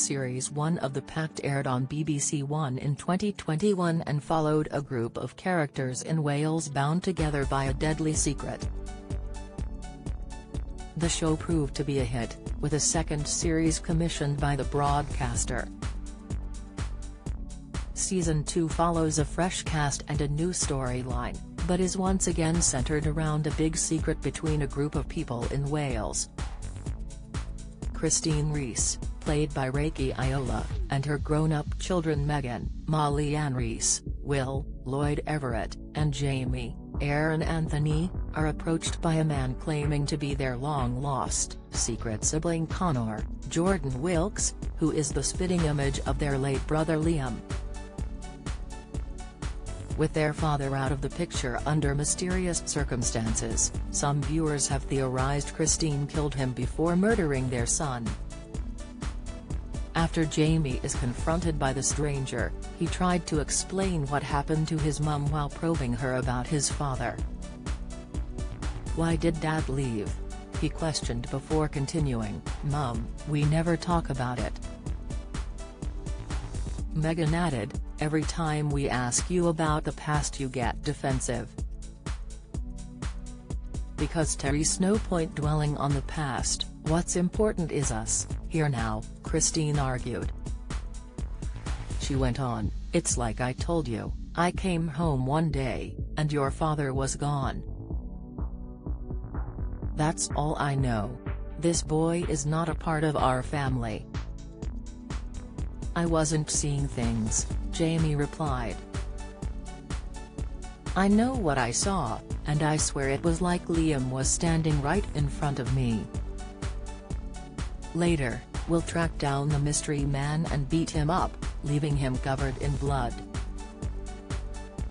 Series 1 of The Pact aired on BBC One in 2021 and followed a group of characters in Wales bound together by a deadly secret. The show proved to be a hit, with a second series commissioned by the broadcaster. Season 2 follows a fresh cast and a new storyline, but is once again centred around a big secret between a group of people in Wales. Christine Rees, played by Rakie Ayola, and her grown-up children Megan, Mali Ann Rees, Will, Lloyd Everitt, and Jamie, Aaron Anthony, are approached by a man claiming to be their long-lost, secret sibling Connor, Jordan Wilkes, who is the spitting image of their late brother Liam. With their father out of the picture under mysterious circumstances, some viewers have theorized Christine killed him before murdering their son. After Jamie is confronted by the stranger, he tried to explain what happened to his mum while probing her about his father. Why did dad leave? He questioned before continuing, Mum, we never talk about it. Megan added, every time we ask you about the past you get defensive. Because Terry's no point dwelling on the past, what's important is us, here now, Christine argued. She went on, it's like I told you, I came home one day, and your father was gone. That's all I know. This boy is not a part of our family. I wasn't seeing things, Jamie replied. I know what I saw, and I swear it was like Liam was standing right in front of me. Later, we'll track down the mystery man and beat him up, leaving him covered in blood.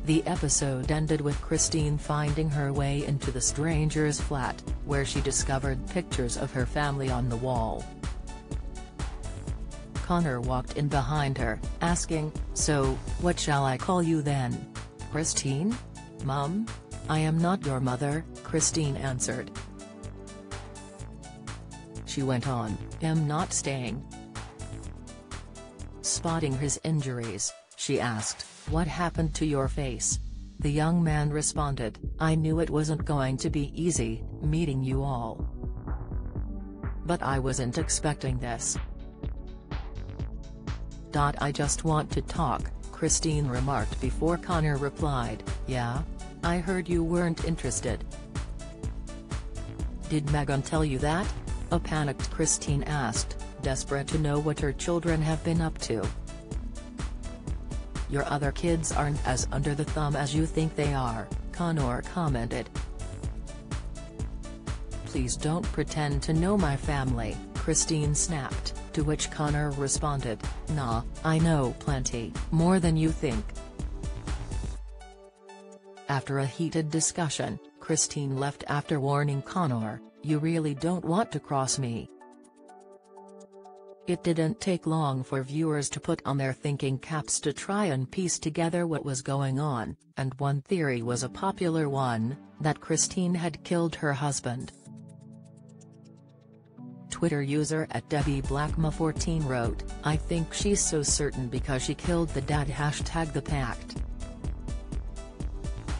The episode ended with Christine finding her way into the stranger's flat, where she discovered pictures of her family on the wall. Connor walked in behind her, asking, So, what shall I call you then? Christine? Mum? I am not your mother, Christine answered. She went on, am not staying. Spotting his injuries, she asked, what happened to your face? The young man responded, I knew it wasn't going to be easy, meeting you all. But I wasn't expecting this. I just want to talk, Christine remarked before Connor replied, yeah? I heard you weren't interested. Did Megan tell you that? A panicked Christine asked, desperate to know what her children have been up to. Your other kids aren't as under the thumb as you think they are, Connor commented. Please don't pretend to know my family, Christine snapped to which Connor responded, nah, I know plenty, more than you think. After a heated discussion, Christine left after warning Connor, you really don't want to cross me. It didn't take long for viewers to put on their thinking caps to try and piece together what was going on, and one theory was a popular one, that Christine had killed her husband. Twitter user at Debbie Blackma14 wrote, I think she's so certain because she killed the dad hashtag the pact.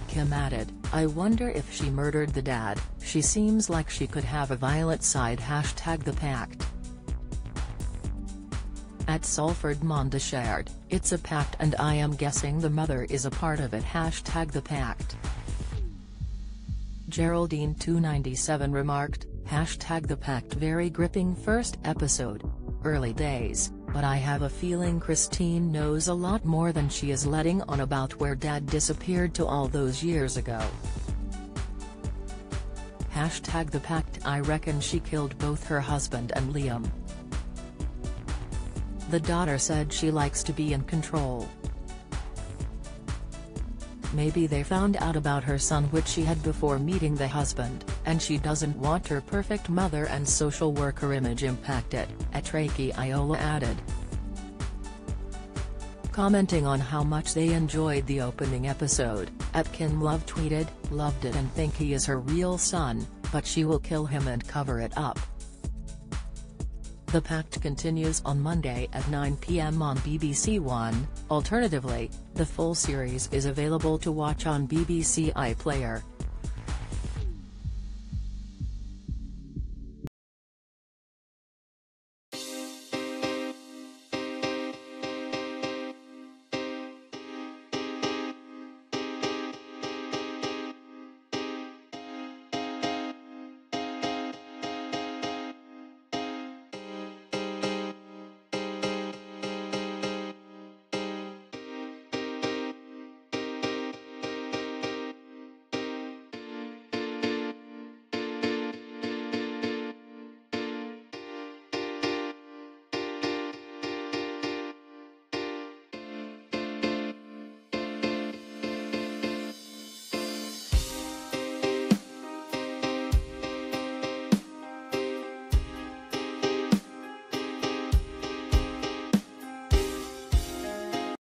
Kim added, I wonder if she murdered the dad, she seems like she could have a violent side hashtag the pact. At Salford Monda shared, it's a pact and I am guessing the mother is a part of it hashtag the pact. Geraldine297 remarked, Hashtag the pact very gripping first episode. Early days, but I have a feeling Christine knows a lot more than she is letting on about where dad disappeared to all those years ago. Hashtag the pact I reckon she killed both her husband and Liam. The daughter said she likes to be in control. Maybe they found out about her son which she had before meeting the husband, and she doesn't want her perfect mother and social worker image impacted, Atraki Iola added. Commenting on how much they enjoyed the opening episode, Atkin Love tweeted, loved it and think he is her real son, but she will kill him and cover it up. The Pact continues on Monday at 9 p.m. on BBC One, alternatively, the full series is available to watch on BBC iPlayer.